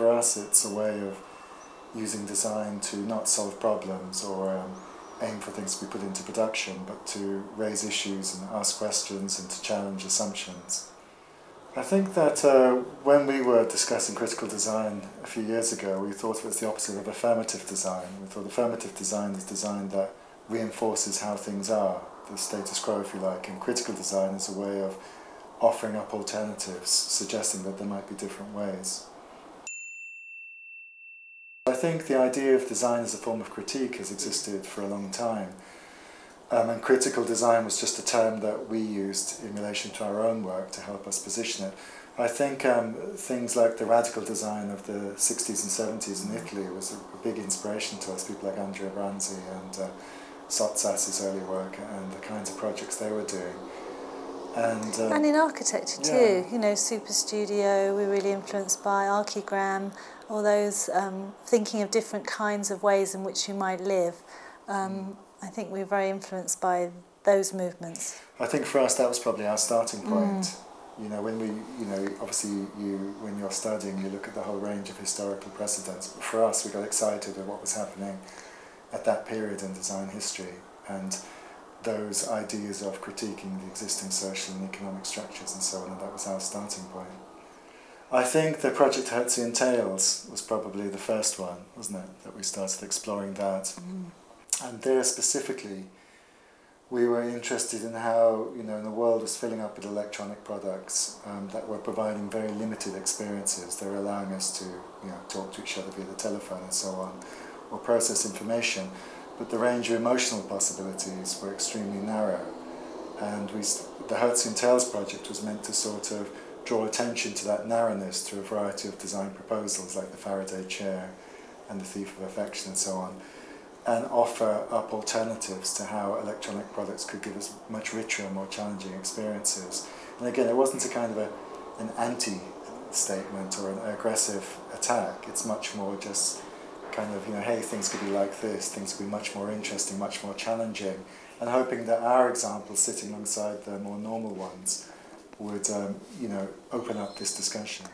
For us, it's a way of using design to not solve problems or um, aim for things to be put into production, but to raise issues and ask questions and to challenge assumptions. I think that uh, when we were discussing critical design a few years ago, we thought it was the opposite of affirmative design. We thought affirmative design is design that reinforces how things are, the status quo, if you like, and critical design is a way of offering up alternatives, suggesting that there might be different ways. I think the idea of design as a form of critique has existed for a long time. Um, and critical design was just a term that we used in relation to our own work to help us position it. I think um, things like the radical design of the 60s and 70s in Italy was a, a big inspiration to us, people like Andrea Branzi and uh, early work and the kinds of projects they were doing. And, uh, and in architecture too, yeah. you know, Superstudio, we're really influenced by Archigram, all those um, thinking of different kinds of ways in which you might live. Um, I think we're very influenced by those movements. I think for us that was probably our starting point. Mm. You know, when we, you know, obviously you, when you're studying, you look at the whole range of historical precedents. But for us, we got excited at what was happening at that period in design history and those ideas of critiquing the existing social and economic structures and so on, and that was our starting point. I think the project Hertzian Tales was probably the first one, wasn't it, that we started exploring that. Mm. And there specifically, we were interested in how, you know, the world was filling up with electronic products um, that were providing very limited experiences. They were allowing us to, you know, talk to each other via the telephone and so on, or process information. But the range of emotional possibilities were extremely narrow. And we, the and Tales project was meant to sort of draw attention to that narrowness through a variety of design proposals like the Faraday chair and the Thief of Affection and so on, and offer up alternatives to how electronic products could give us much richer and more challenging experiences. And again, it wasn't a kind of a, an anti-statement or an aggressive attack, it's much more just kind of, you know, hey, things could be like this, things could be much more interesting, much more challenging, and hoping that our examples sitting alongside the more normal ones would um, you know open up this discussion.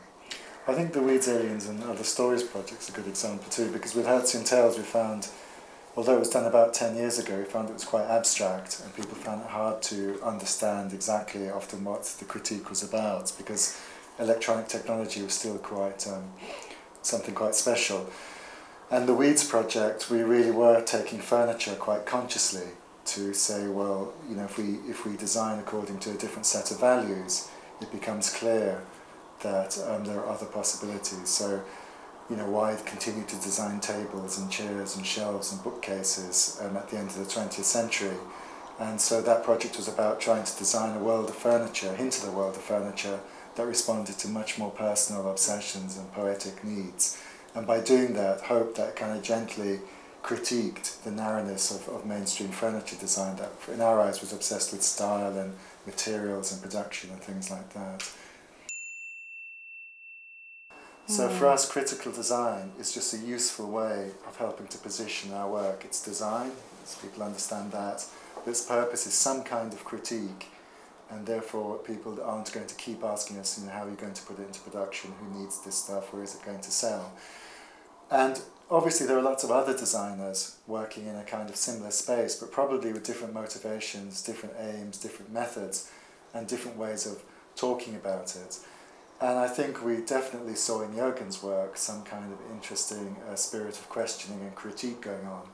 I think the Weeds Aliens and Other Stories project is a good example too because with Hertzian Tales we found, although it was done about 10 years ago, we found it was quite abstract and people found it hard to understand exactly often what the critique was about because electronic technology was still quite um, something quite special. And the Weeds project, we really were taking furniture quite consciously to say, well, you know, if we, if we design according to a different set of values, it becomes clear that um, there are other possibilities. So, you know, why continue to design tables and chairs and shelves and bookcases um, at the end of the 20th century? And so that project was about trying to design a world of furniture, into the world of furniture, that responded to much more personal obsessions and poetic needs. And by doing that, hope that kind of gently critiqued the narrowness of, of mainstream furniture design that in our eyes was obsessed with style and materials and production and things like that. So for hmm. us, critical design is just a useful way of helping to position our work. It's design, so people understand that. Its purpose is some kind of critique, and therefore people aren't going to keep asking us, you know, how are you going to put it into production? Who needs this stuff? Where is it going to sell? And obviously there are lots of other designers working in a kind of similar space, but probably with different motivations, different aims, different methods, and different ways of talking about it. And I think we definitely saw in Jürgen's work some kind of interesting uh, spirit of questioning and critique going on,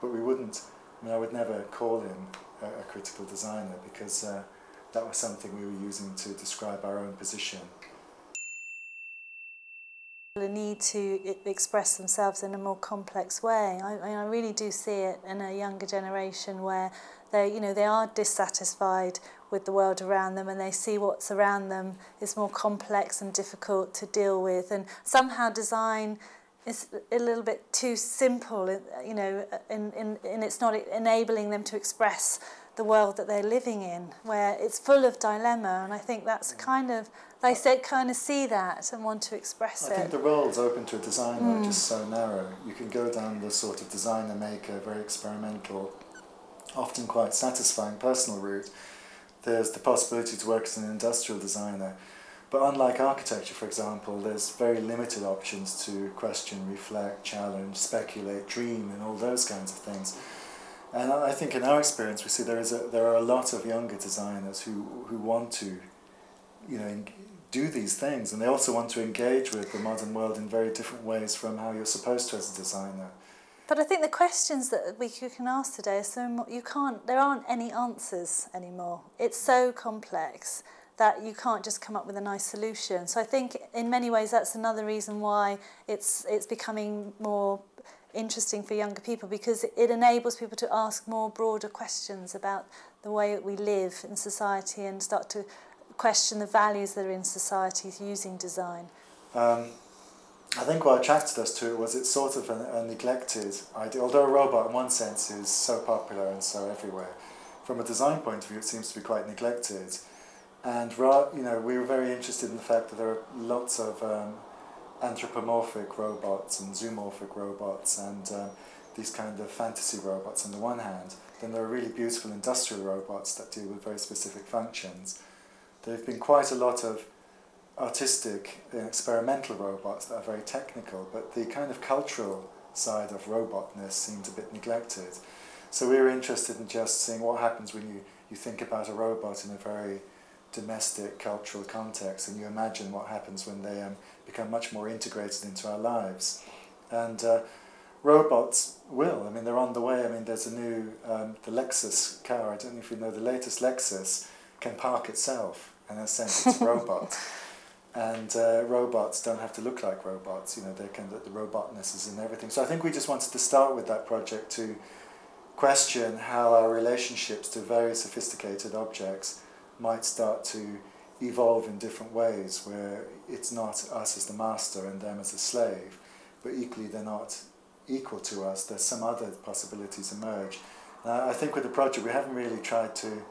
but we wouldn't, I mean, I would never call him a, a critical designer because uh, that was something we were using to describe our own position the need to e-, express themselves in a more complex way. I, I really do see it in a younger generation where they, you know, they are dissatisfied with the world around them and they see what's around them is more complex and difficult to deal with and somehow design is a little bit too simple, you know, and, and, and it's not enabling them to express the world that they're living in where it's full of dilemma and I think that's kind of they said kind of see that and want to express I it. I think the world's open to a designer mm. just so narrow. You can go down the sort of designer maker, very experimental, often quite satisfying personal route. There's the possibility to work as an industrial designer, But unlike architecture, for example, there's very limited options to question, reflect, challenge, speculate, dream, and all those kinds of things. And I think in our experience, we see there is a, there are a lot of younger designers who, who want to, you know, do these things, and they also want to engage with the modern world in very different ways from how you're supposed to as a designer. But I think the questions that we can ask today are so you can't. There aren't any answers anymore. It's so complex that you can't just come up with a nice solution. So I think in many ways that's another reason why it's it's becoming more interesting for younger people because it enables people to ask more broader questions about the way that we live in society and start to question the values that are in society using design. Um, I think what attracted us to it was it's sort of a, a neglected idea. Although a robot in one sense is so popular and so everywhere, from a design point of view it seems to be quite neglected. And you know, we were very interested in the fact that there are lots of um, anthropomorphic robots and zoomorphic robots and um, these kind of fantasy robots on the one hand. Then there are really beautiful industrial robots that deal with very specific functions. There have been quite a lot of artistic and experimental robots that are very technical, but the kind of cultural side of robotness seems a bit neglected. So we were interested in just seeing what happens when you, you think about a robot in a very domestic cultural context and you imagine what happens when they um, become much more integrated into our lives. And uh, robots will, I mean, they're on the way. I mean, there's a new, um, the Lexus car, I don't know if you know, the latest Lexus can park itself, in a sense it's a robot. And uh, robots don't have to look like robots, you know, they can, the robotness is in everything. So I think we just wanted to start with that project to question how our relationships to very sophisticated objects might start to evolve in different ways where it's not us as the master and them as a slave, but equally they're not equal to us. There's some other possibilities emerge. Uh, I think with the project we haven't really tried to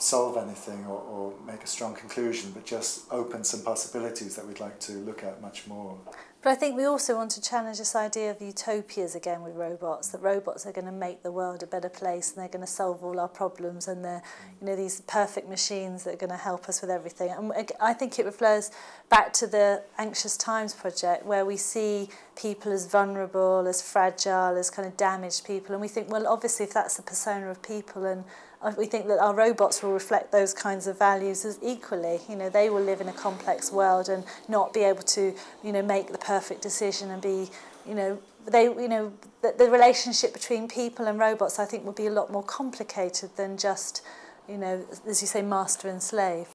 solve anything or, or make a strong conclusion, but just open some possibilities that we'd like to look at much more. But I think we also want to challenge this idea of utopias again with robots, that robots are going to make the world a better place and they're going to solve all our problems and they're you know, these perfect machines that are going to help us with everything. And I think it refers back to the Anxious Times project where we see people as vulnerable, as fragile, as kind of damaged people. And we think, well, obviously, if that's the persona of people and we think that our robots will reflect those kinds of values as equally. You know, they will live in a complex world and not be able to, you know, make the perfect decision and be, you know, they, you know, the, the relationship between people and robots, I think, will be a lot more complicated than just, you know, as you say, master and slave.